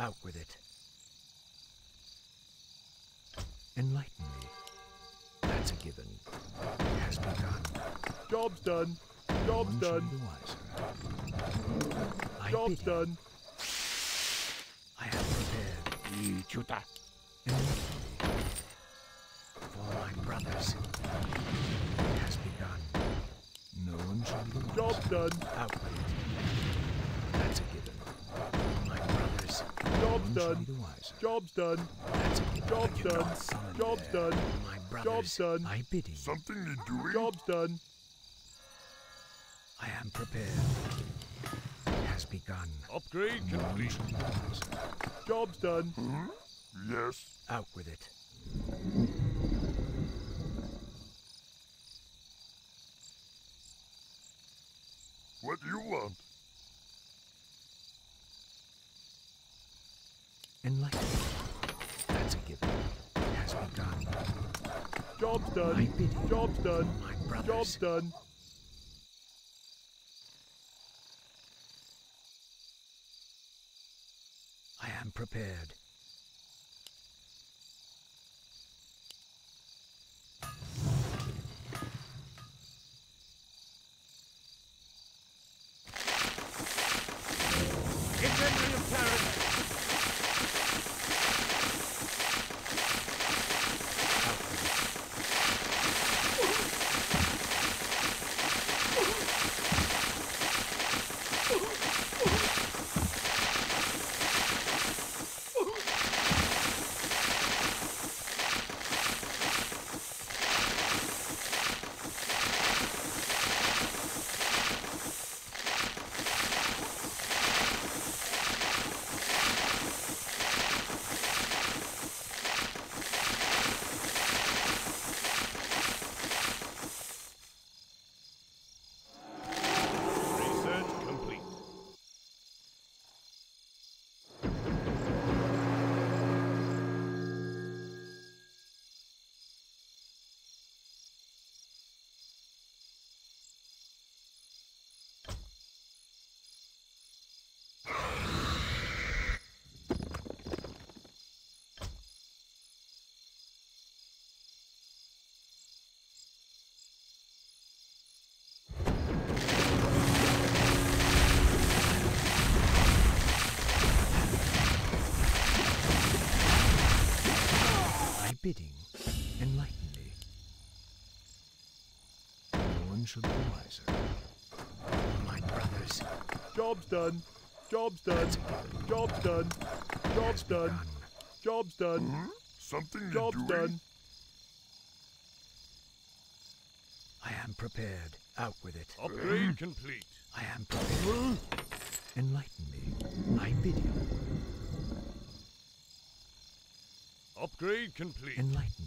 Out with it. Enlighten me. That's a given. It has begun. Job's done. Job's one done. the wiser. I Job's done. I have prepared. Idiota. Enlighten me. For my brothers. It has begun. No one shall be. Job's done. Out with it. That's a given. For my. Job's no one shall done. be the wiser. Job's done. That's a given. Job's done. Job's done. For my brothers. done. I bid you. Something need doing? Job's done. I am prepared. It has begun. Upgrade No one shall be the wiser. Job's done. Hmm? Yes. Out with it. What do you want? Enlighten me. That's a given. It has begun. Job's I done. bid you. Job's done. My brothers. Job's done. I am prepared. Incendiary of Paradise. Research complete. My bidding. Enlighten me. No one shall be the wiser. My brothers. Job's done. Job's done. Job's done. Job's done. Job's done. Hmm? Something need Job's doing? done. I am prepared. Out with it. Upgrade complete. I am prepared. Enlighten me. I bid you. Upgrade complete. Enlighten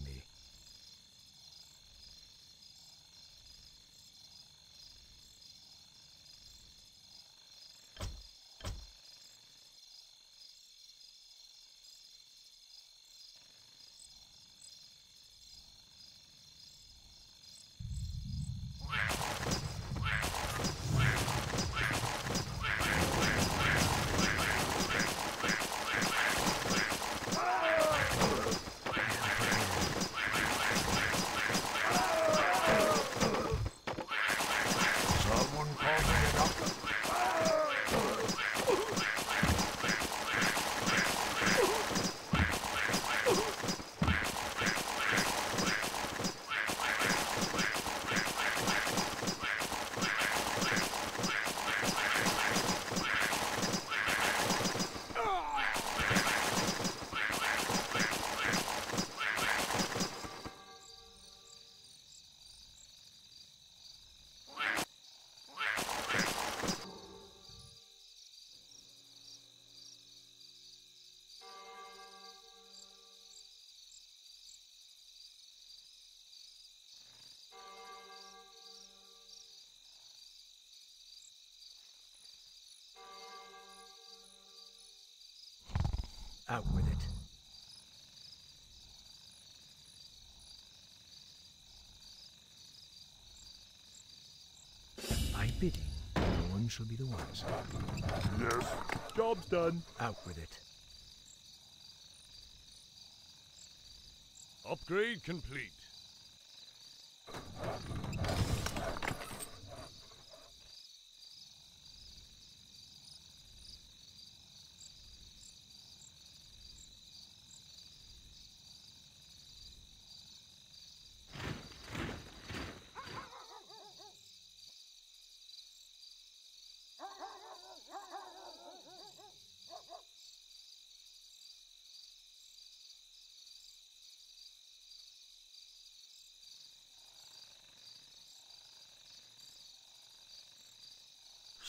Out with it. My bidding, no one shall be the wiser. Yes, job's done. Out with it. Upgrade complete.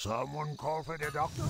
Someone call for the doctor?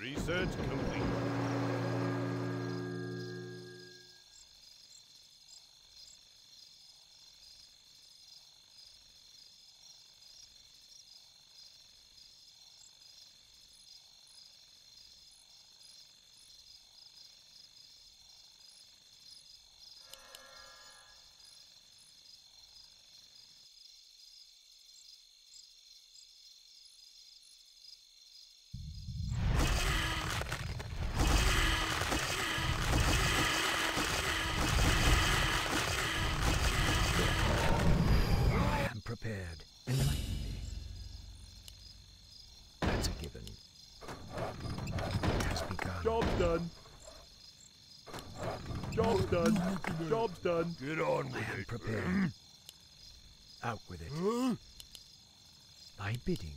Research complete. I am prepared. Enlighten me. That's a given. It has begun. Job's done. Job's done. Job's done. Get on I with am it. prepared. Out with it. Thy bidding.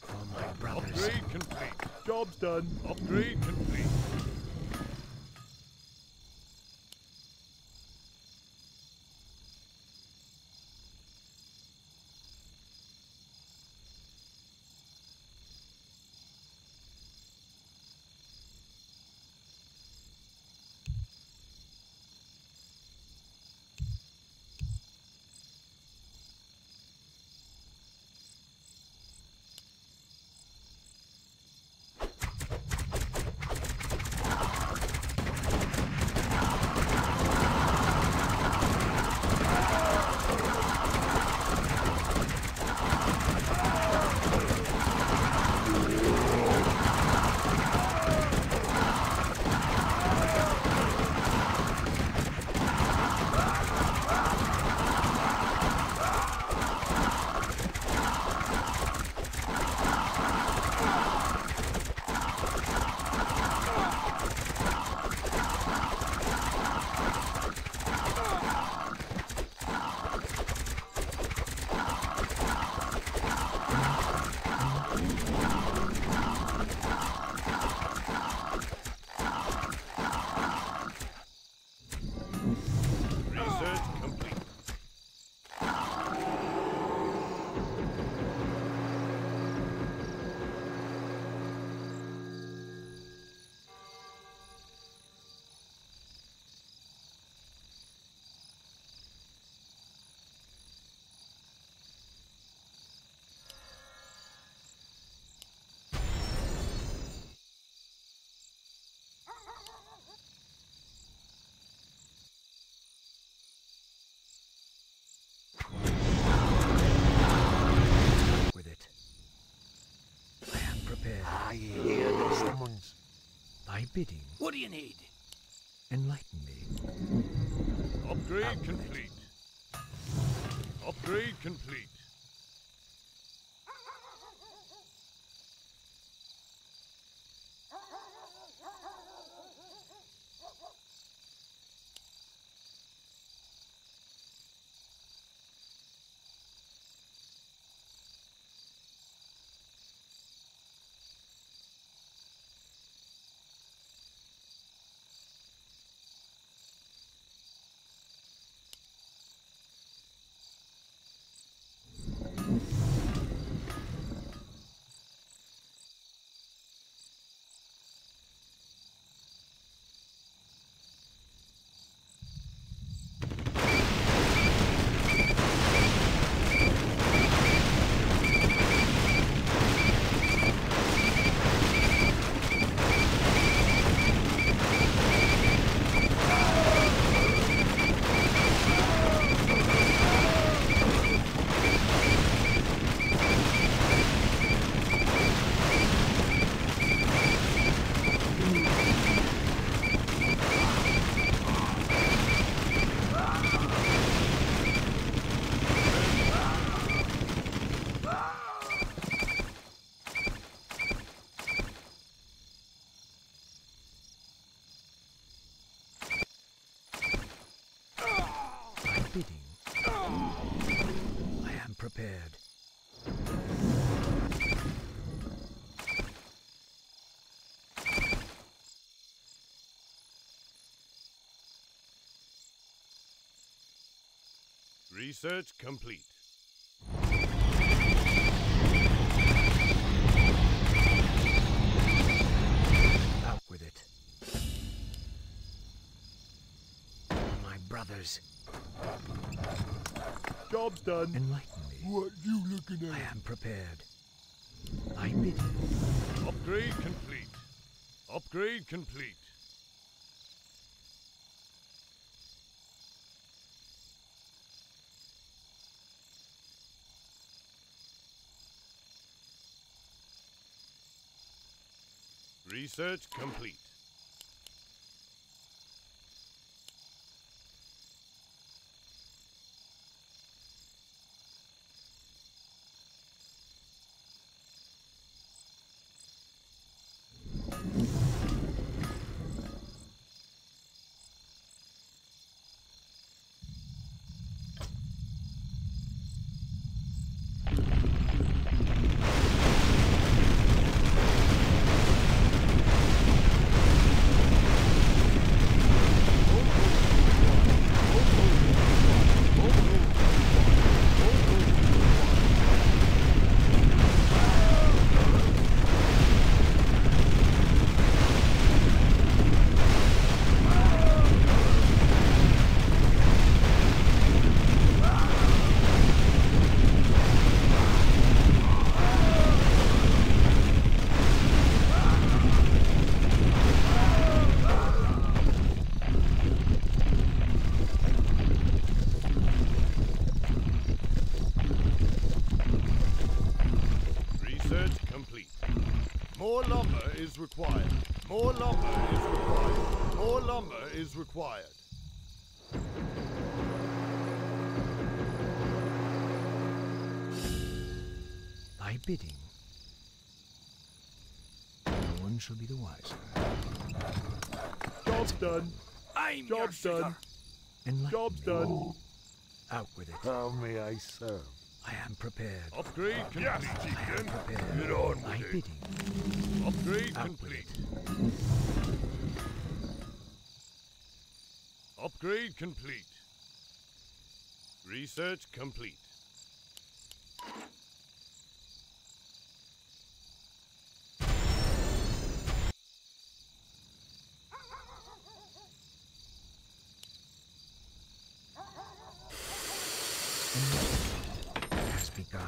For my brothers. Upgrade complete. Job's done. Upgrade complete. Bidding. What do you need? Enlighten me. Upgrade complete. Upgrade complete. Research complete. Out with it. My brothers, Job's done. enlighten me. What you looking at? I am prepared. I bid you. Upgrade complete. Upgrade complete. Research complete. More lumber is required. More lumber is required. More lumber is required. Thy bidding. No one shall be the wiser. Job's done. I'm Job's done. Job's done. Out with it. How may I serve? I am prepared. Upgrade complete. I am prepared. Get on Thy with it. bidding. Upgrade Out complete. Upgrade complete. Research complete. It has begun. No one shall be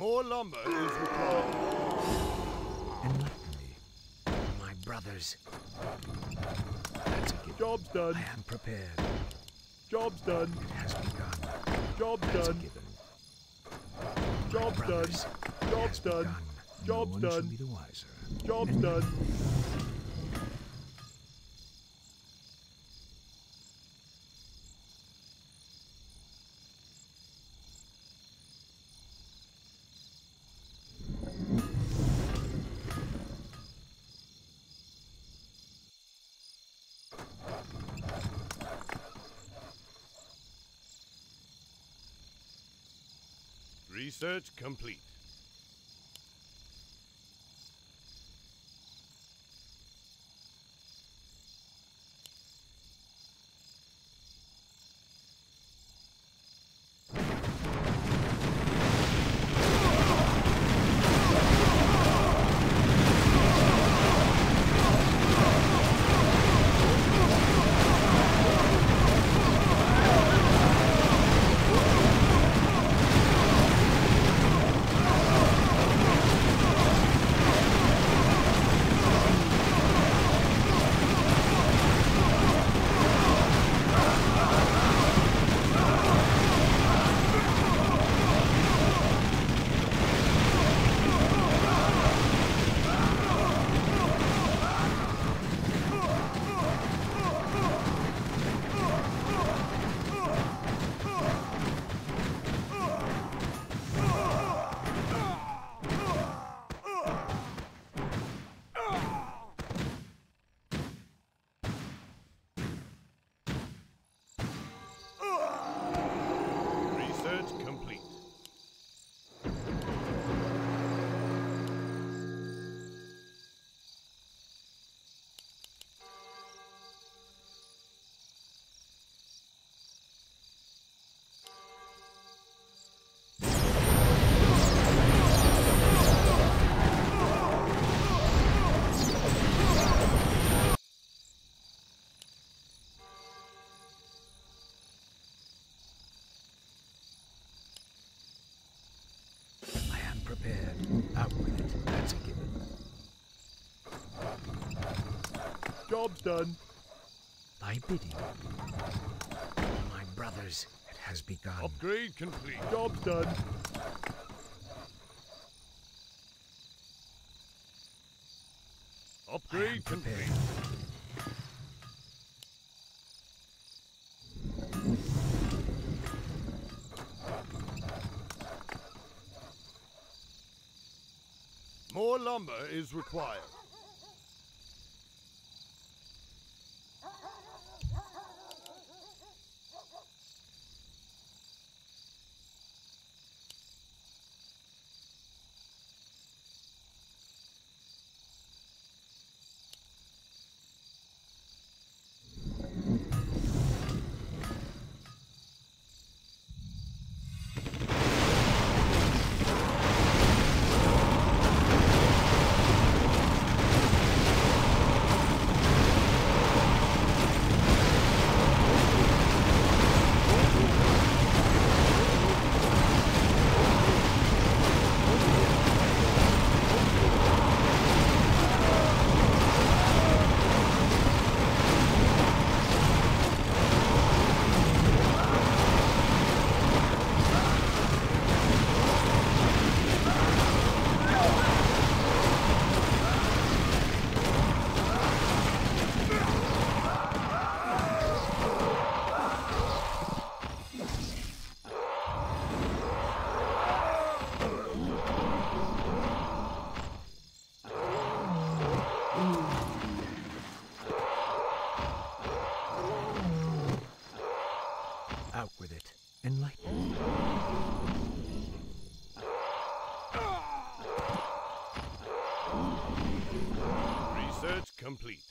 More lumber is required. Enlighten me. My brothers. That's a given. Job's done. I am prepared. Job's done. It has begun. Job's That's a done. given. Job's done. Brothers. It Job's done. begun. Job's no one done. be the wiser. Job's And done. Research complete. Out with it. That's a given. Job's done. Thy bidding. My brothers, it has begun. Upgrade complete. Job's done. Upgrade complete. Lumber is required. Out Enlighten. Research complete.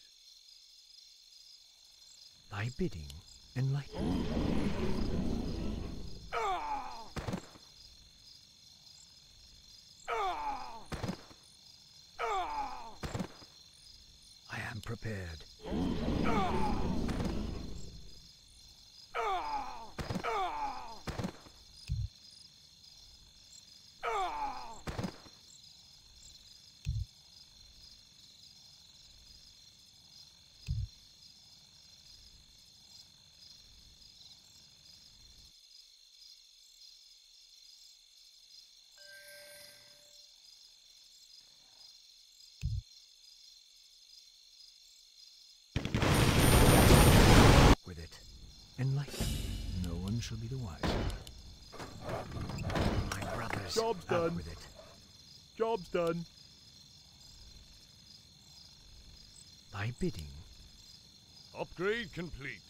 Thy bidding. I am prepared. with it. Enlighten. No one shall be the wiser. My brothers, Job's out done. with it. Job's done. Thy bidding. Upgrade complete.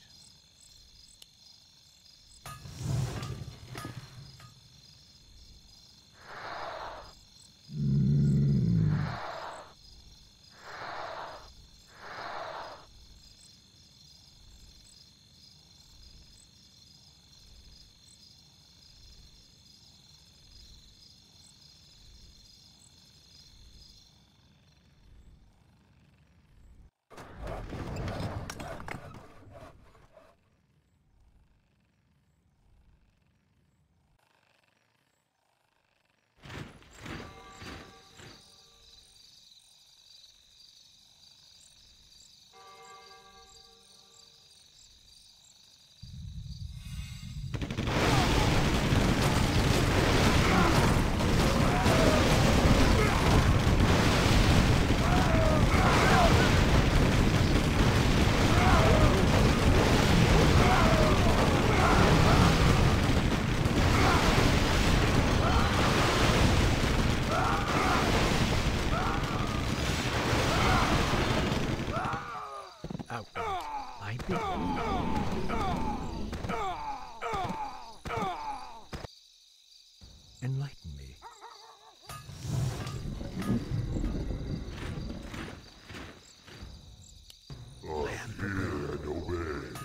Out with it. Thy bidding. Enlighten me. I am prepared. and obey.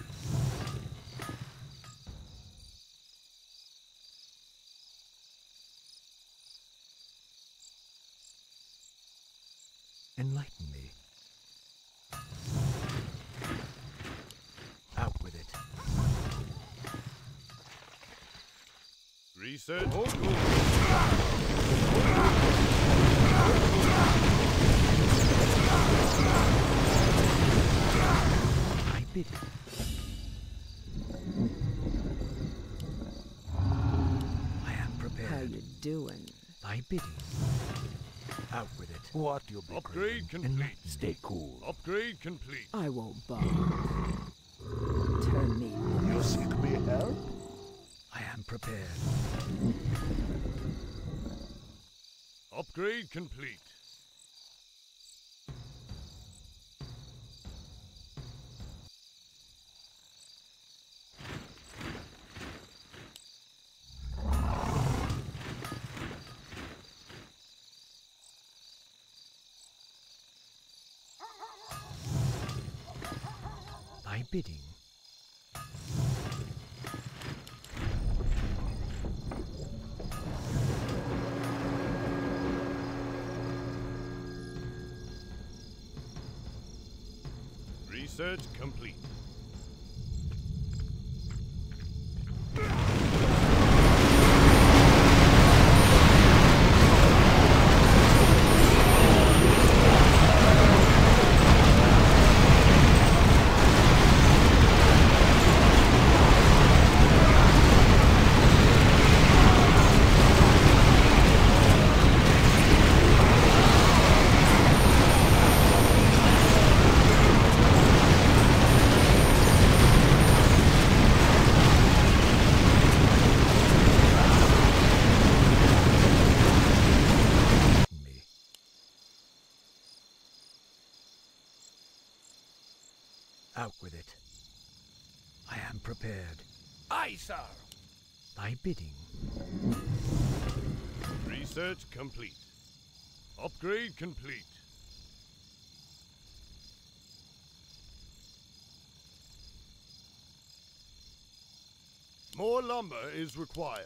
Enlighten me. Out with it. Research. Hold cool. I bid it. I am prepared. How prepared. you doing? Thy bidding. Out with it. What you'll be Upgrade And complete. Stay cool. Upgrade complete. I won't bother. Turn me You seek me help? I am prepared. Upgrade complete. Bidding. Research complete. Me. Out with it. I am prepared. Aye, sir. Thy bidding. Research complete. Upgrade complete. More lumber is required.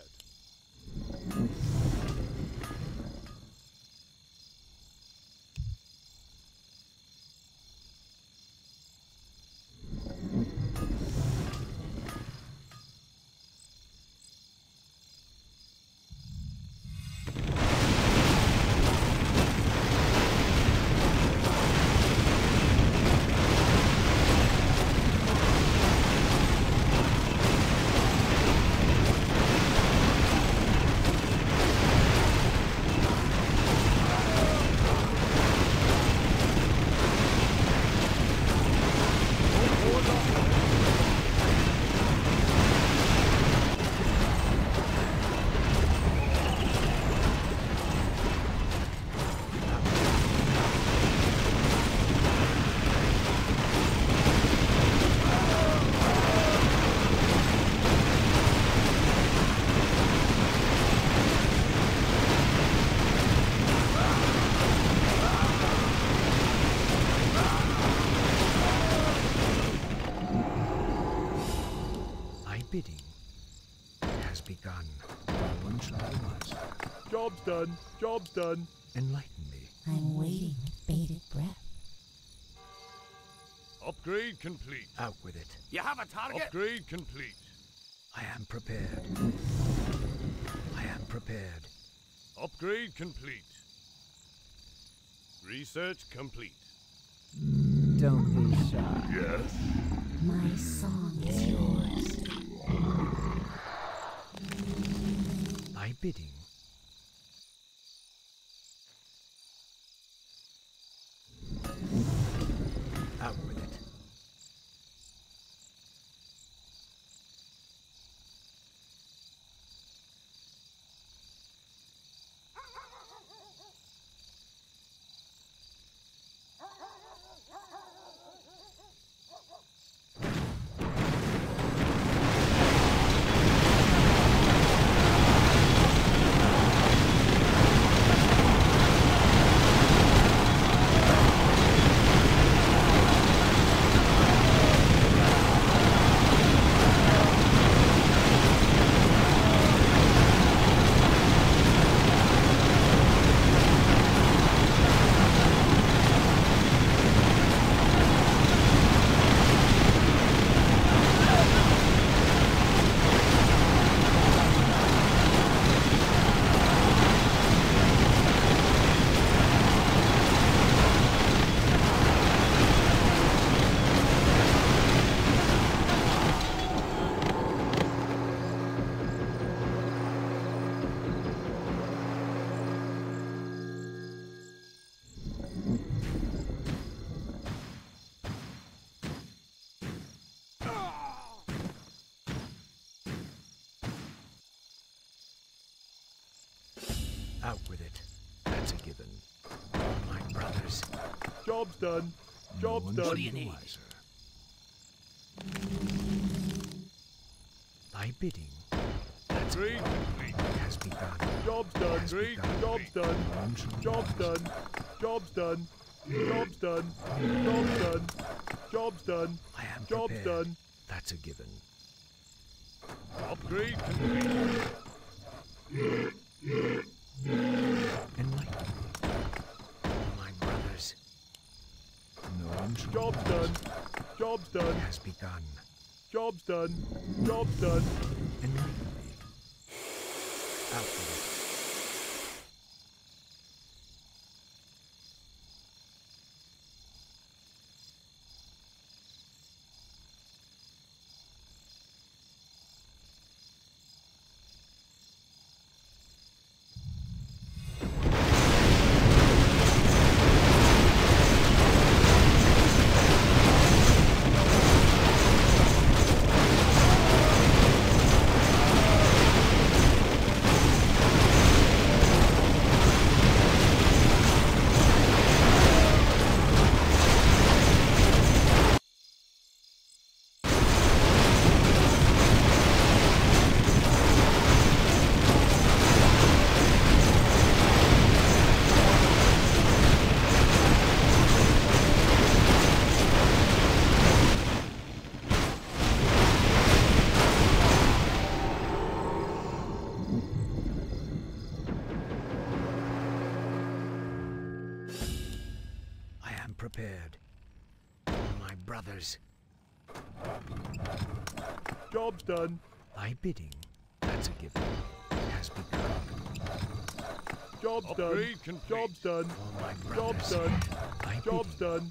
Done. Job's done. Enlighten me. I'm waiting with bated breath. Upgrade complete. Out with it. You have a target? Upgrade complete. I am prepared. I am prepared. Upgrade complete. Research complete. Don't be shy. Yes. My song is yours. Thy bidding. Done. No Job's one done. shall be the wiser. Thy bidding. That's a Agreed. Complete. has begun. Job's done. Has Agreed. begun. Job's done. No one shall be Job's wiser. done. Job's done. Job's done. Job's done. Job's done. I am Job's prepared. done. That's a given. Upgrade complete. Enlighten Job's done. Job's done. Has begun. Job's done. Job's done. Me. Out Job's done. Thy bidding. That's a given. Has begun. Job's done. Complete. Job's done. All my Job's done. Thy Job's bidding. done.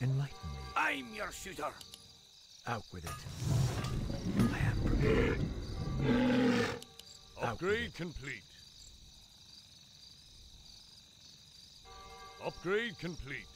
Enlighten me. I'm your shooter. Out with it. I am prepared. Upgrade complete. Upgrade complete.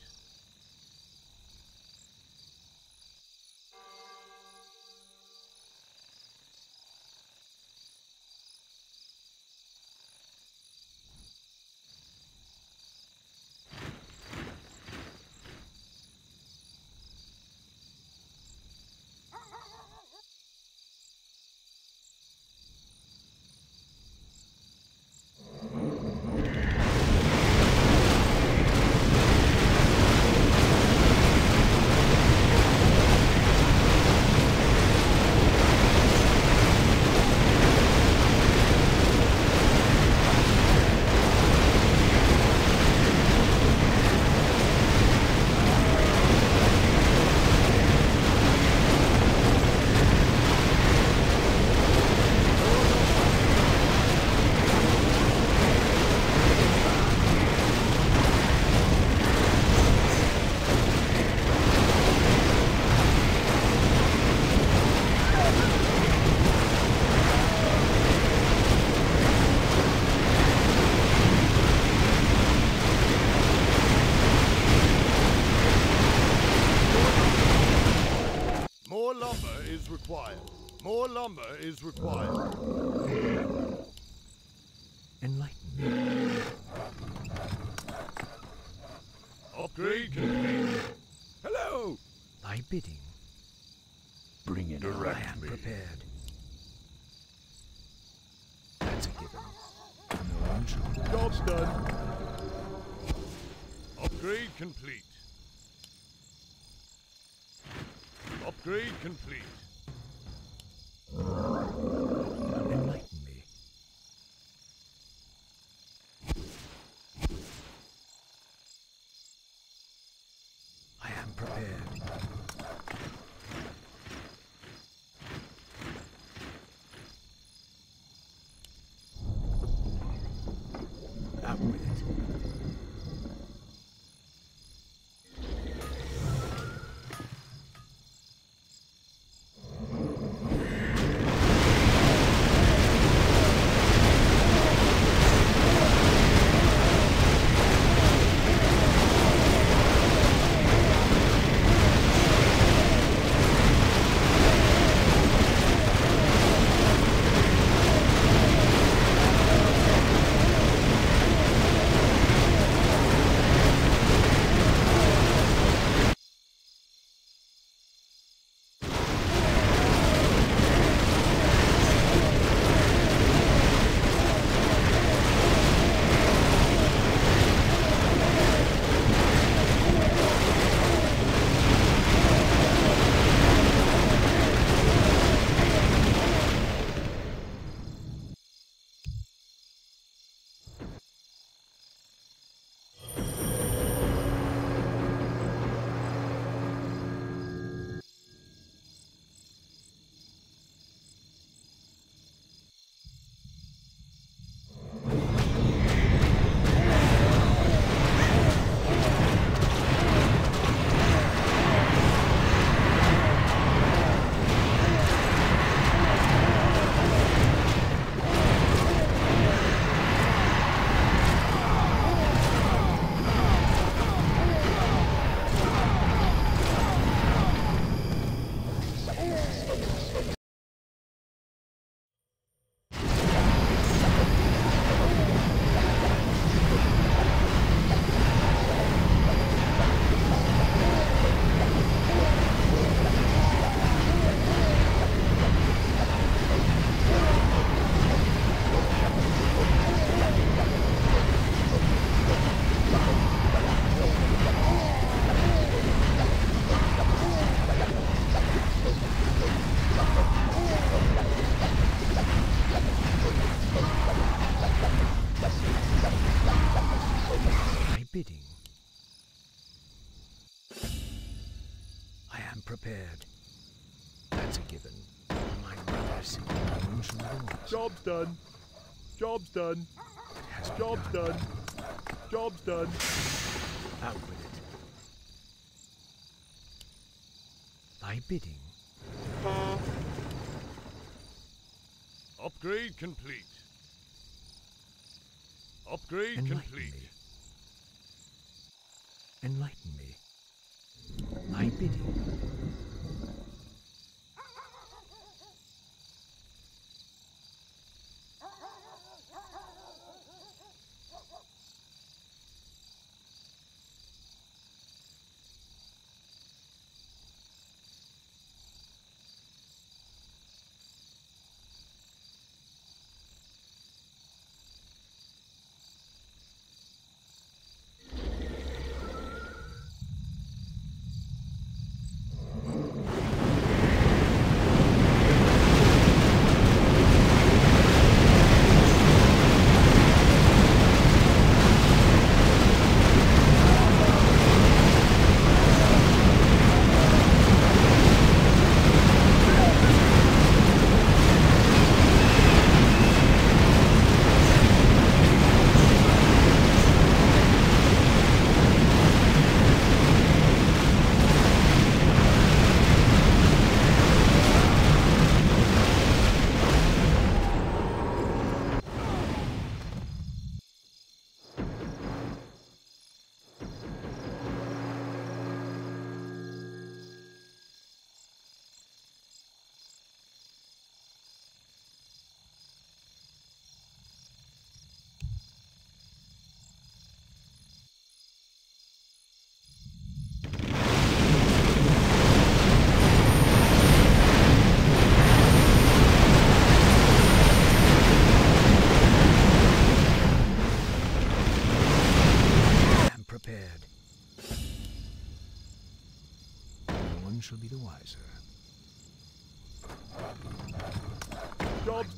More lumber is required. More lumber is required. Job's done. Job's begun. done. Job's done. Out with it. Thy bidding. Upgrade complete. Upgrade Enlighten complete. me. Enlighten me. Thy bidding.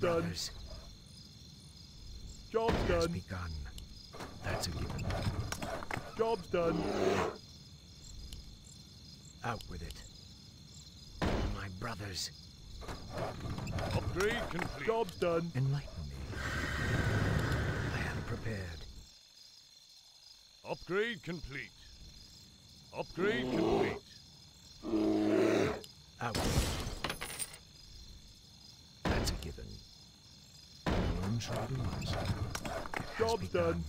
Job's done. brothers, Job's it has done. begun. That's a given. Job's done. Out with it. My brothers, Upgrade complete. Job's done. enlighten me. I am prepared. Upgrade complete. Upgrade complete. Out with it. That's a given. No one shall be the wiser. It has Job's begun. done.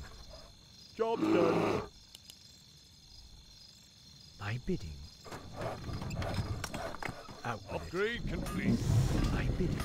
Job's done. Thy bidding. Out. Upgrade complete. Thy bidding.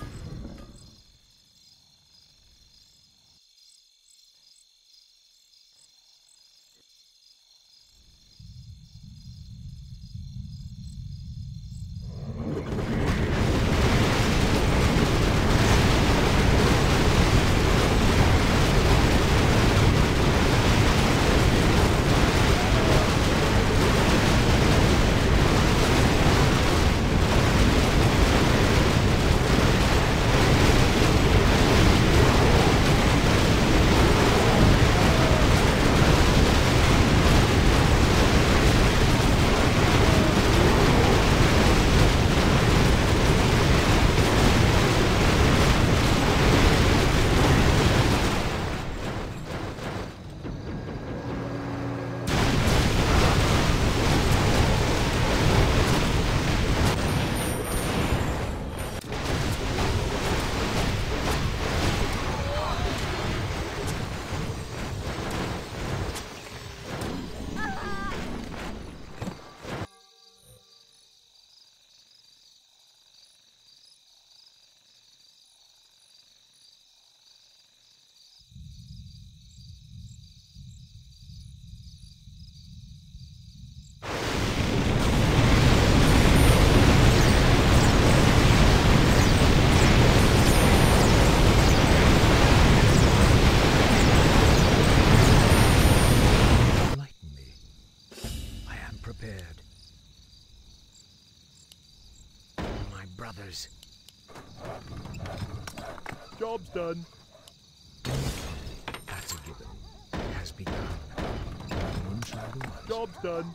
Job's done.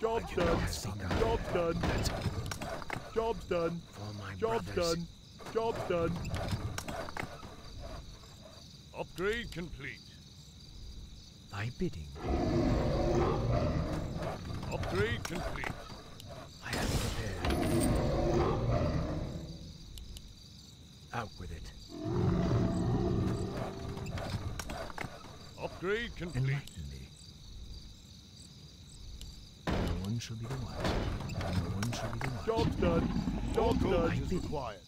Job's done. has. Job's done. That's Job's done. for my Job's brothers. done. Job's done. Upgrade complete. Thy bidding. Upgrade complete. I am prepared. Out with it. Upgrade complete. Enlighten me. No one shall be the wiser. No one shall be the wiser. Job's done. Job's My done. is bidding.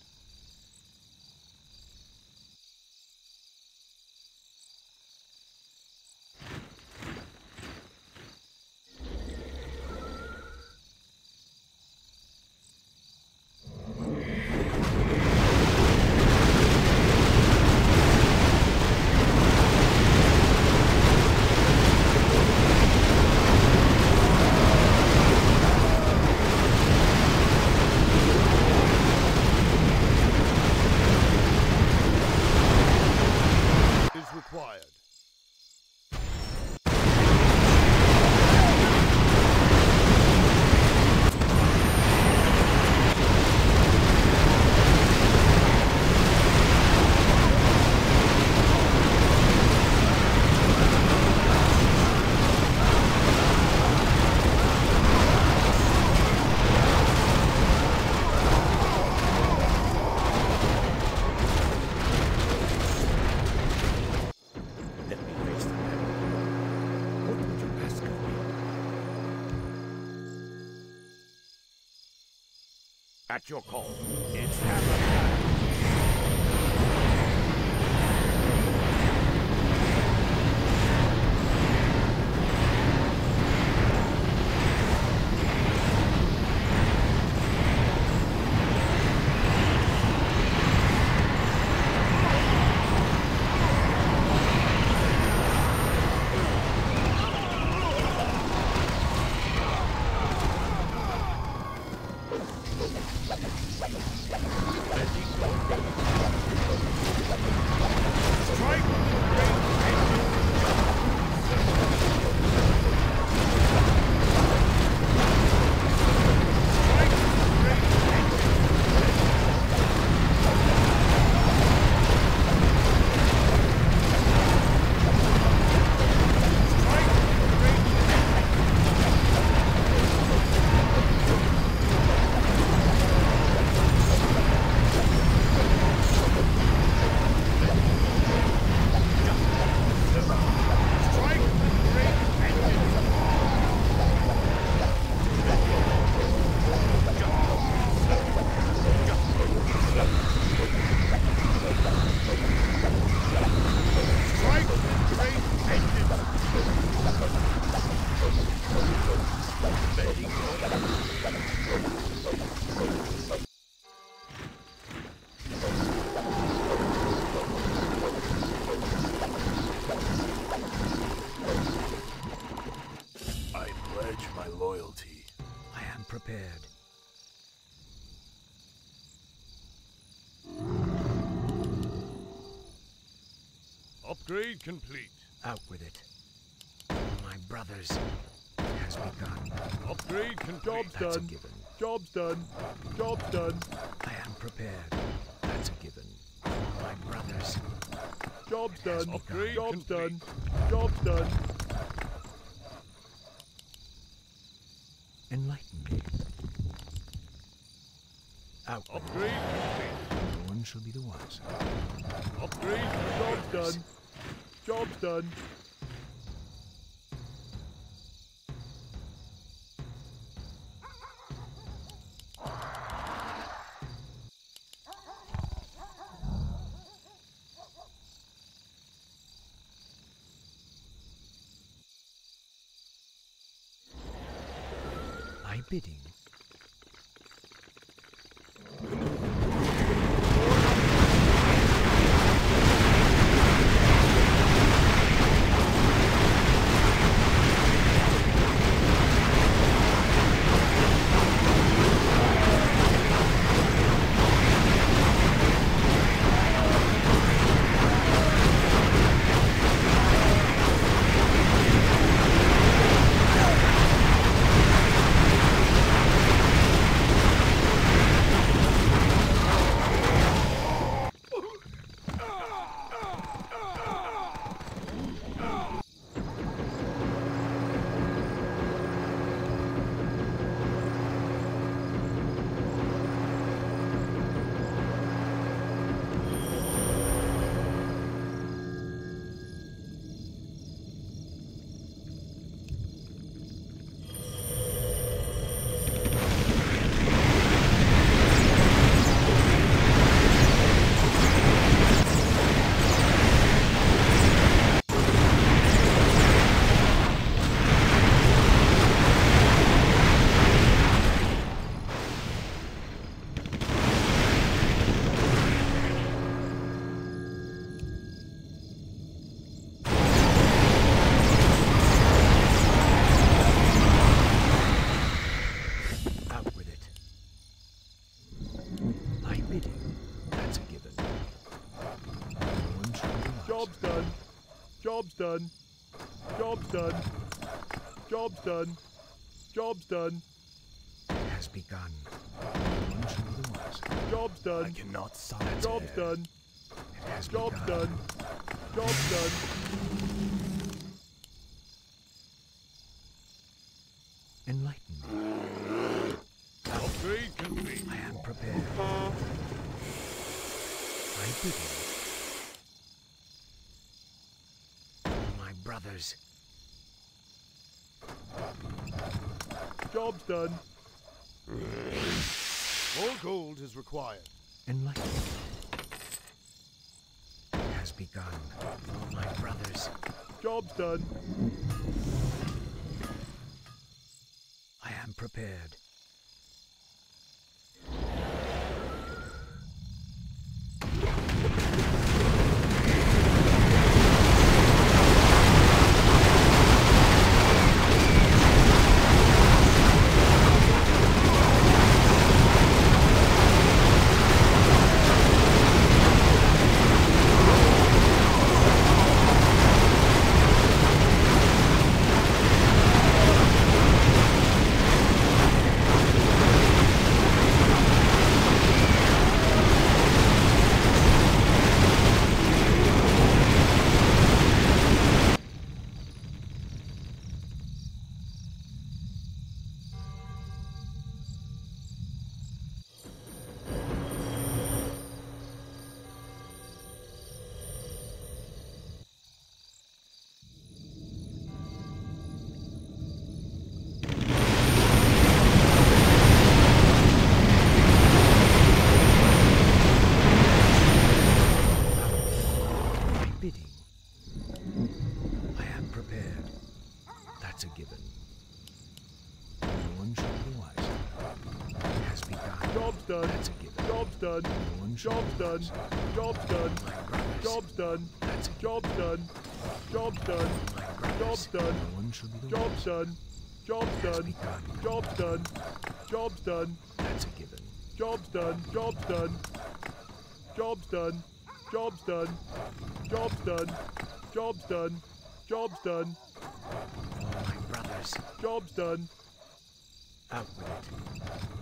Your call. Job's That's done. Job's done. Job's done. I am prepared. That's a given. My brothers. Job's done. Upgrade Job's complete. done. Job's done. Enlighten me. Out. Upgrade complete. No one shall be the wiser. Upgrade. Job's done. Job's done. Done. Job's done. Job's done. Job's done. It has begun. No one shall be the wiser. Job's I done. cannot solve Job's done. It has Job's begun. done. Job's done. Enlighten me. Upgrade complete. I am prepared. I bid you. My Job's done. More gold is required. enlighten me. It has begun. My brothers, Job's done. I am prepared. Job's done. Job's done. Job's done. Job's done. Job's done. Job's done. One shall be the Job's done. Job's done. Job's done. Job's done. That's a given. Job's done. Job's done. Job's done. Job's done. Job's done. Job's done. Job's done. All my brothers. Job's done. Out with it.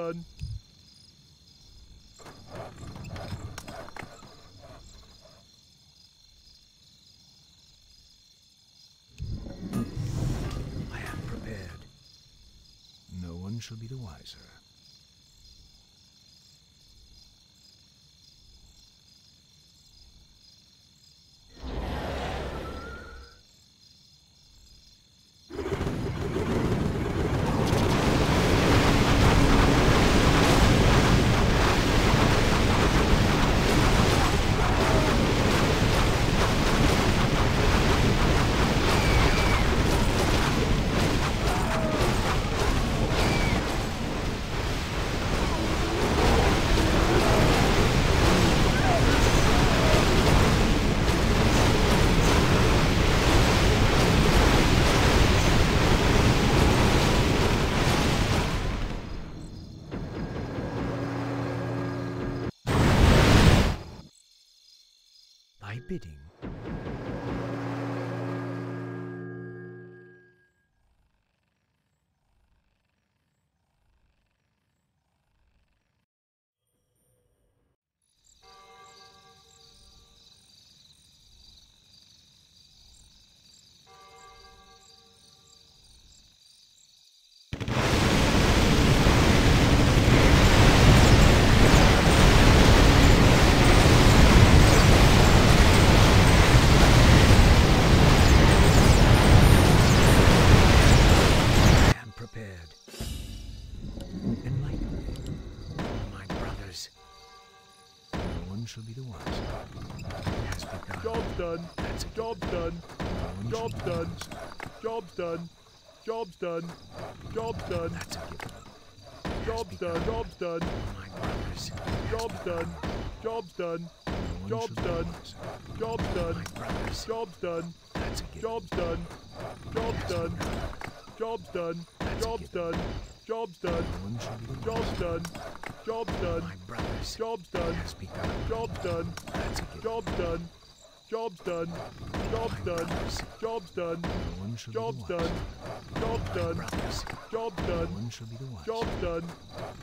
Done. Job's done. Job's done. Job's done. That's a given. Job's done. Job's done. Job's done. Job's done. Job's shall be the done. Job's done. Job's done. That's a given. Job's done. Job's done. Job's done. Job's done. Job's done. No one shall be the Job's done. Job's done. Job's done. Job's done. That's a given. Job's done. Job's done. Job's My done. brothers. Job's done. No one shall Job's be the done. wiser. Job's My done. brothers. Job's No done. one shall be the wiser. Job's done.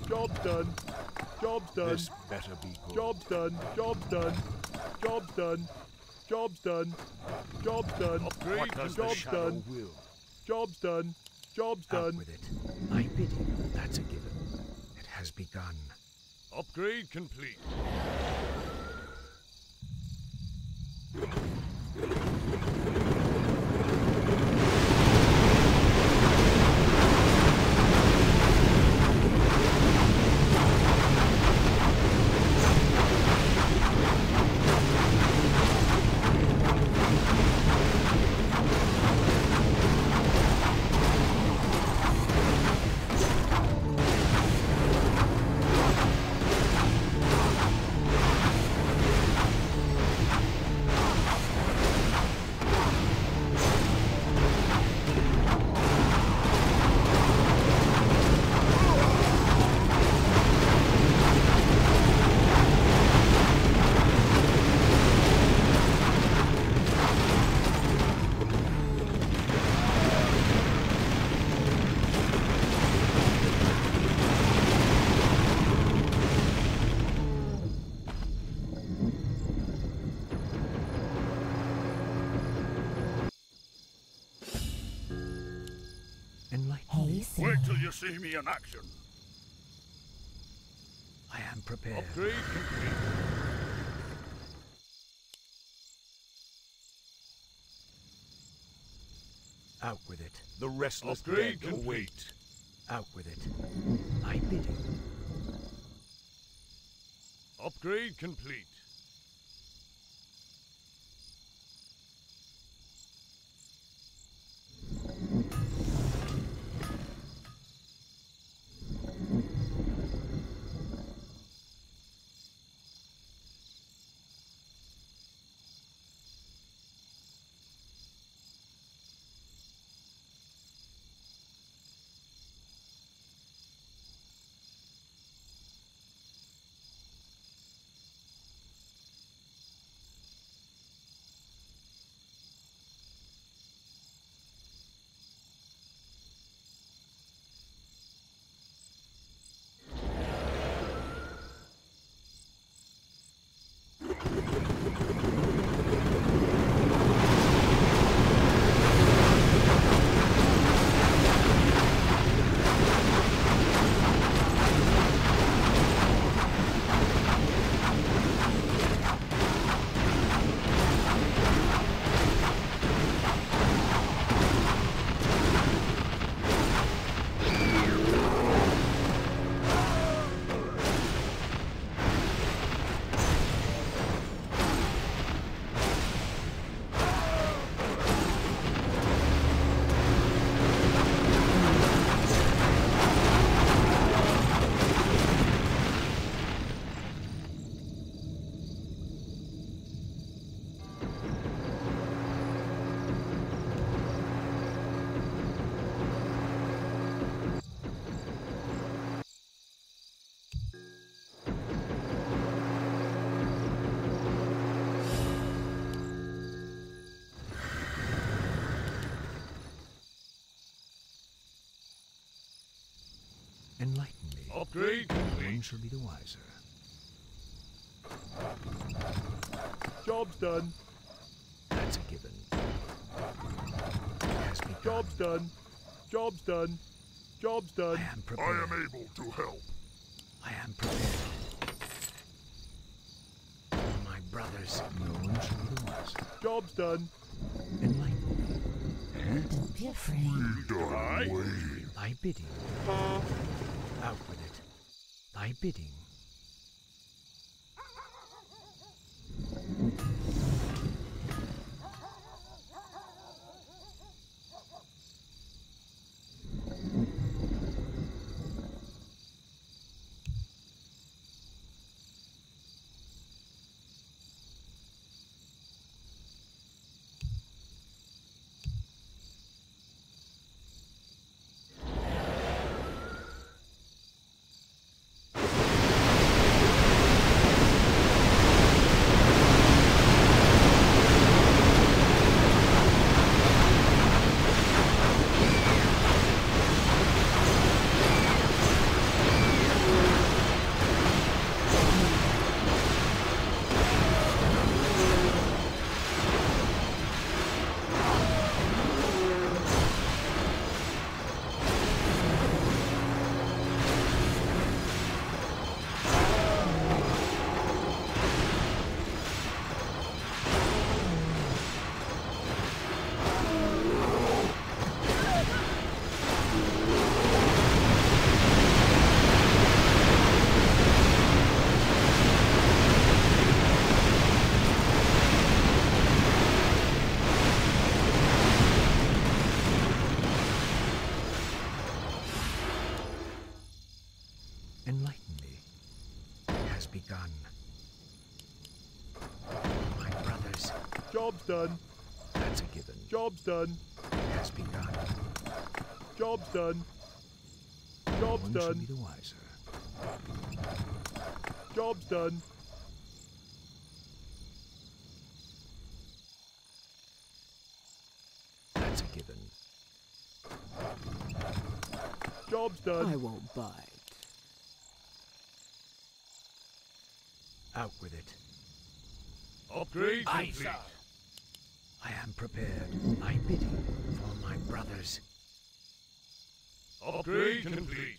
Job's done. Job's done. This better be good. Job's done. Job's done. Job's done. Job's done. Job's done. What does the Job's shadow done. will? Job's done. Job's Out done. with it. My bidding. That's a given. It has begun. Upgrade complete. Enlighten me. Hasten. Wait till you see me in action. I am prepared. Upgrade complete. Out with it. The restless Upgrade dead complete. await. Out with it. My bidding. Upgrade complete. Shall be the wiser. Job's done. That's a given. It. Job's done. Job's done. Job's done. I am prepared. I am able to help. I am prepared. For my brothers, no one shall be the wiser. Job's done. Enlighten me. Don't be afraid. Thy bidding. Out with it. Thy bidding. Done. that's a given. Job's done. It has begun. Job's done. Job's one shall done. be the wiser. Job's done. That's a given. Job's done. I won't bite. Out with it. Upgrade Aye, complete. I am prepared. Thy bidding for my brothers. Upgrade complete.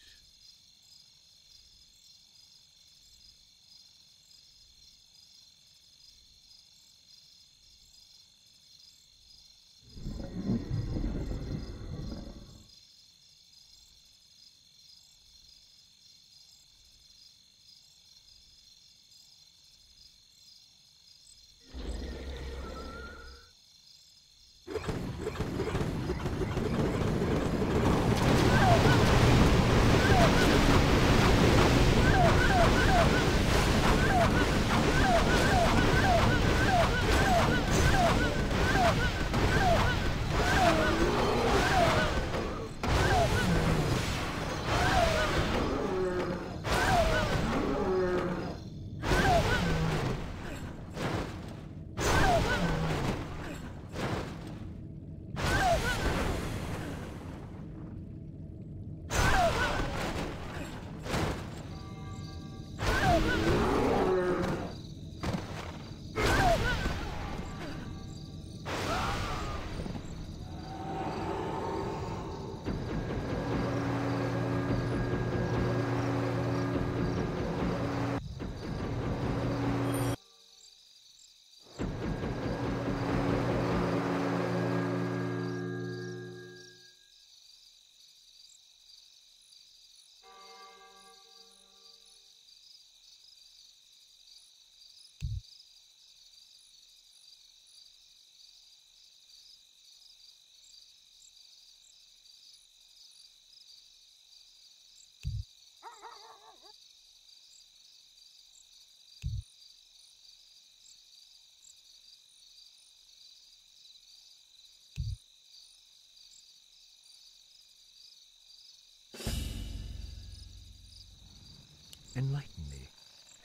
Enlighten me.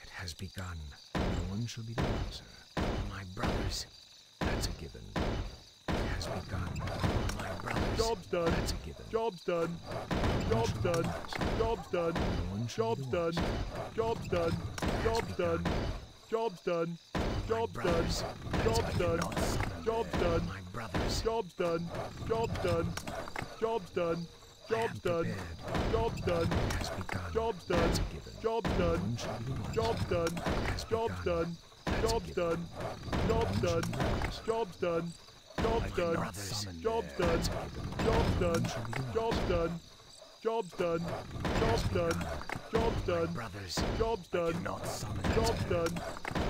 It has begun. No one shall be the wiser. My brothers, that's a given. It has begun. My brothers. Job's done. That's a given. Job's done. Job's done. Job's done. Job's done. Job's done. Job's done. Job's done. Job's done. Job's done. Job's done. My brothers. Job's done. Job's done. Job's done. Job's done. Job's done. Job's done. That's a given. Job's done. one shall be the wiser. Job's done. Job's done. Job's done. Job's done. shall be the wiser. Job's done. Job's done. Job's done. Job's done. one shall be the Job's done. Job's done. Job's done. Job's done. brothers. Job's done. Job's done. Job's done.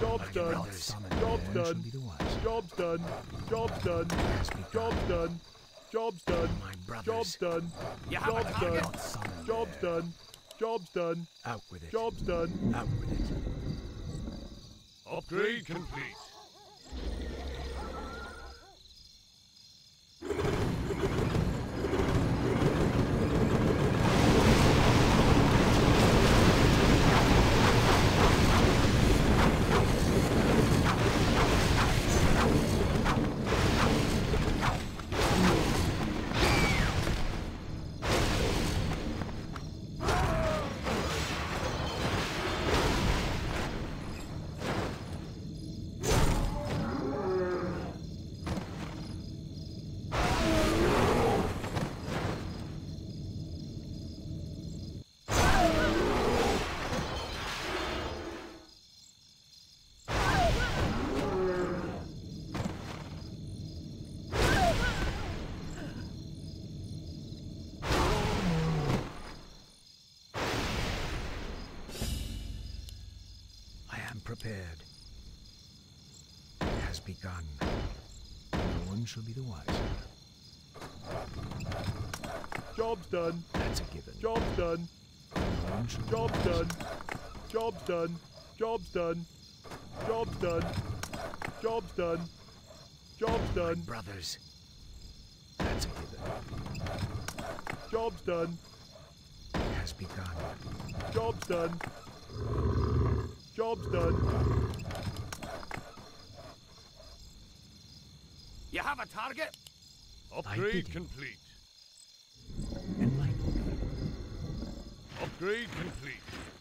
Job's No one shall done. be the wiser. Job's done. Job's done. Job's done. Job's done. My brothers. Job's done. You have a Job's done. Not summoned. Job's done. Job's done. Out with it. Job's done. Out with it. Upgrade complete. Prepared. It has begun. No one shall be the wiser. Job's done. That's a given. Job's done. No one shall be the Job's done. Job's done. Job's done. Job's done. Job's done. My done. brothers. That's a given. Job's done. It has begun. Job's done. Job's done. You have a target? Upgrade complete. Upgrade complete.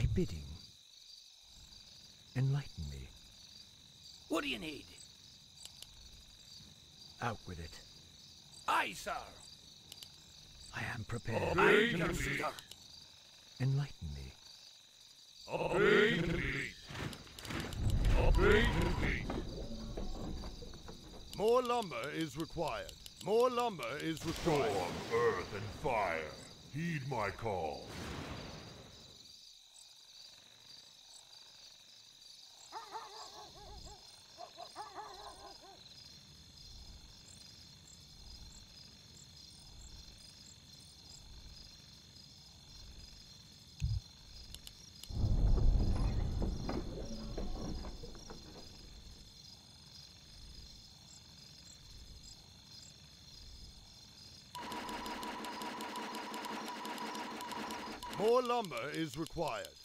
Thy bidding. Enlighten me. What do you need? Out with it. Aye, sir. I am prepared. Upgrade complete. Enlighten me. Upgrade complete. Upgrade complete. More lumber is required. More lumber is required. Storm, earth, and fire. Heed my call. More lumber is required.